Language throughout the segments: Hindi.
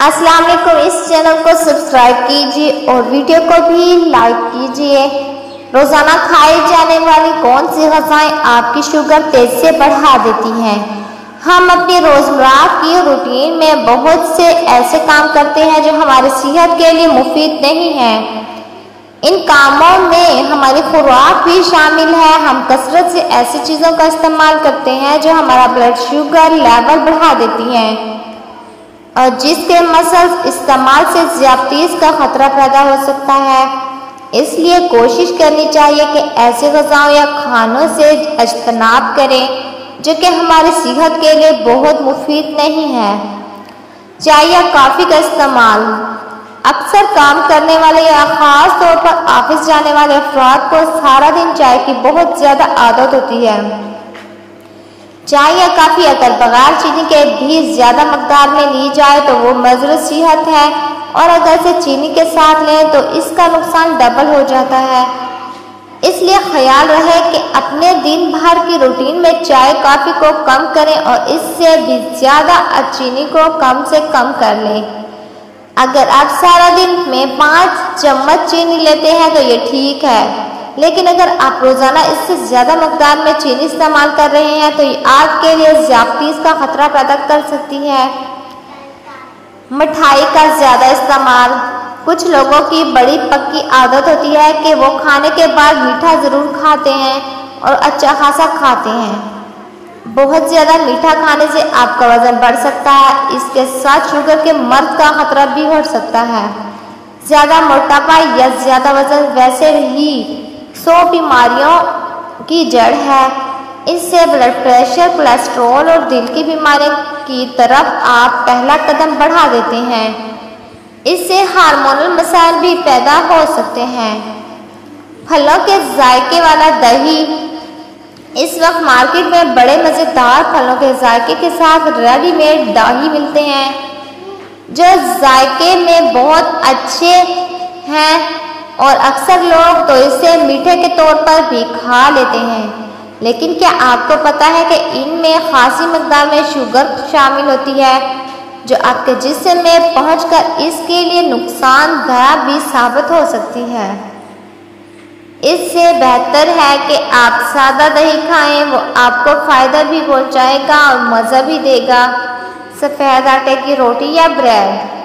अस्सलाम वालेकुम इस चैनल को सब्सक्राइब कीजिए और वीडियो को भी लाइक कीजिए। रोज़ाना खाई जाने वाली कौन सी गजाएँ आपकी शुगर तेज से बढ़ा देती हैं? हम अपनी रोज़मर्रा की रूटीन में बहुत से ऐसे काम करते हैं जो हमारी सेहत के लिए मुफीद नहीं है। इन कामों में हमारी खुराक भी शामिल है। हम कसरत से ऐसी चीज़ों का इस्तेमाल करते हैं जो हमारा ब्लड शुगर लेवल बढ़ा देती हैं। और जिसके मसल इस्तेमाल से ज्यादतीस का खतरा पैदा हो सकता है। इसलिए कोशिश करनी चाहिए कि ऐसे गजाओं या खानों से अजतनाब करें, जो कि हमारी सेहत के लिए बहुत मुफीद नहीं है। चाय या काफ़ी का इस्तेमाल। अक्सर काम करने वाले या ख़ास तौर पर ऑफ़िस जाने वाले अफराद को सारा दिन चाय की बहुत ज़्यादा आदत होती है। चाय या काफ़ी अगर बगैर चीनी के भी ज़्यादा मकदार में ली जाए तो वो मजर सेहत है। और अगर इसे चीनी के साथ लें तो इसका नुकसान डबल हो जाता है। इसलिए ख्याल रहे कि अपने दिन भर की रूटीन में चाय, काफ़ी को कम करें और इससे भी ज़्यादा चीनी को कम से कम कर लें। अगर आप सारा दिन में पाँच चम्मच चीनी लेते हैं तो ये ठीक है। लेकिन अगर आप रोज़ाना इससे ज़्यादा मकदार में चीनी इस्तेमाल कर रहे हैं तो ये आपके लिए ज्यादतीस का खतरा पैदा कर सकती है। मिठाई का ज़्यादा इस्तेमाल। कुछ लोगों की बड़ी पक्की आदत होती है कि वो खाने के बाद मीठा ज़रूर खाते हैं और अच्छा खासा खाते हैं। बहुत ज़्यादा मीठा खाने से आपका वज़न बढ़ सकता है। इसके साथ शुगर के मर्द का खतरा भी हो सकता है। ज़्यादा मोटापा या ज़्यादा वज़न वैसे ही सौ बीमारियों की जड़ है। इससे ब्लड प्रेशर कोलेस्ट्रॉल और दिल की बीमारी की तरफ़ आप पहला कदम बढ़ा देते हैं। इससे हार्मोनल मसाइल भी पैदा हो सकते हैं। फलों के जायके वाला दही। इस वक्त मार्केट में बड़े मज़ेदार फलों के जायके के साथ रेडीमेड दही मिलते हैं, जो जायके में बहुत अच्छे हैं। और अक्सर लोग तो इसे मीठे के तौर पर भी खा लेते हैं। लेकिन क्या आपको पता है कि इनमें खासी मकदार में शुगर शामिल होती है, जो आपके जिसम में पहुंचकर इसके लिए नुकसानदाय भी साबित हो सकती है? इससे बेहतर है कि आप सादा दही खाएँ, वो आपको फ़ायदा भी पहुंचाएगा और मज़ा भी देगा। सफ़ेद आटे की रोटी या ब्रेड।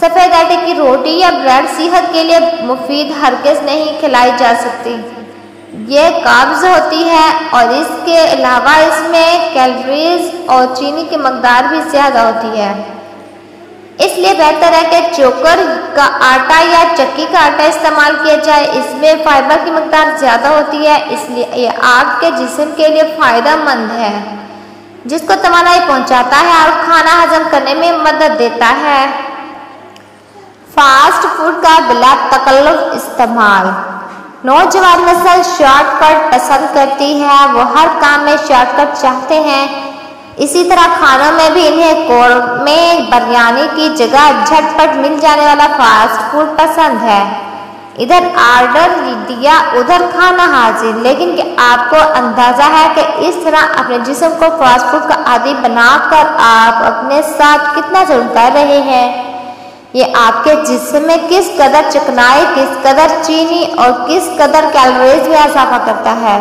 सफ़ेद आटे की रोटी या ब्रेड सेहत के लिए मुफीद हरगिज नहीं खिलाई जा सकती। ये काब्ज होती है और इसके अलावा इसमें कैलोरीज और चीनी की मकदार भी ज़्यादा होती है। इसलिए बेहतर है कि चोकर का आटा या चक्की का आटा इस्तेमाल किया जाए। इसमें फाइबर की मकदार ज़्यादा होती है, इसलिए ये आपके जिस्म के लिए फ़ायदा मंद है। जिसको तमानाई पहुंचाता है और खाना हजम करने में मदद देता है। फास्ट फ़ूड का बिला तकल्लुफ इस्तेमाल। नौजवान नस्ल शॉर्टकट पसंद करती है, वो हर काम में शॉर्टकट चाहते हैं। इसी तरह खानों में भी इन्हें कौरमे बिरयानी की जगह झटपट मिल जाने वाला फास्ट फ़ूड पसंद है। इधर आर्डर दिया, उधर खाना हाजिर। लेकिन कि आपको अंदाज़ा है कि इस तरह अपने जिस्म को फास्ट फ़ूड का आदि बनाकर आप अपने साथ कितना जुल्म कर रहे हैं। ये आपके जिस्म में किस कदर चिकनाई, किस कदर चीनी और किस कदर कैलोरीज में इजाफा करता है?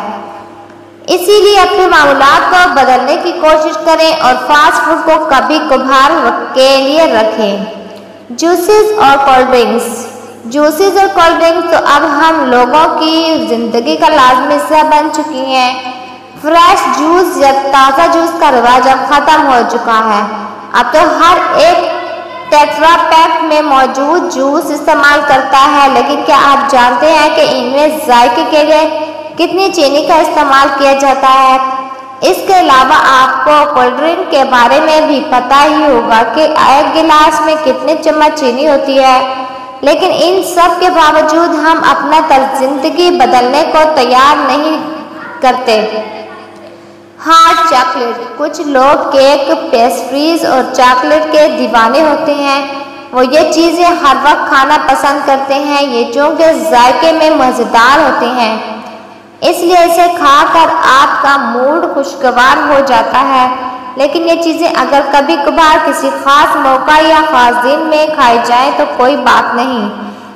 इसीलिए अपने मामूलात को बदलने की कोशिश करें और फास्ट फ़ूड को कभी कुभार के लिए रखें। जूसेस और कोल्ड ड्रिंक्स जूसेस और कोल्ड ड्रिंक्स तो अब हम लोगों की ज़िंदगी का लाजमी हिस्सा बन चुकी हैं। फ्रेश जूस या ताज़ा जूस का रिवाज अब ख़त्म हो चुका है। अब तो हर एक टेट्रा पैक में मौजूद जूस इस्तेमाल करता है। लेकिन क्या आप जानते हैं कि इनमें जायके के लिए कितनी चीनी का इस्तेमाल किया जाता है? इसके अलावा आपको कोल्ड ड्रिंक के बारे में भी पता ही होगा कि एक गिलास में कितने चम्मच चीनी होती है। लेकिन इन सब के बावजूद हम अपना तर्ज ज़िंदगी बदलने को तैयार नहीं करते। Hard chocolate. कुछ लोग केक, पेस्ट्रीज और चॉकलेट के दीवाने होते हैं। वो ये चीज़ें हर वक्त खाना पसंद करते हैं, ये चूँकि जायके में मज़ेदार होते हैं। इसलिए इसे खाकर आपका मूड खुशगवार हो जाता है। लेकिन ये चीज़ें अगर कभी कभार किसी ख़ास मौका या ख़ास दिन में खाई जाए तो कोई बात नहीं।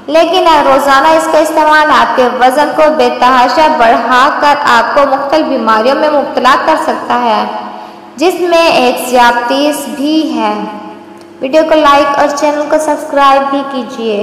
लेकिन रोज़ाना इसका इस्तेमाल आपके वज़न को बेतहाशा बढ़ा कर आपको मुख्तल बीमारियों में मुबतला कर सकता है, जिसमें एक ज्यातीस भी है। वीडियो को लाइक और चैनल को सब्सक्राइब भी कीजिए।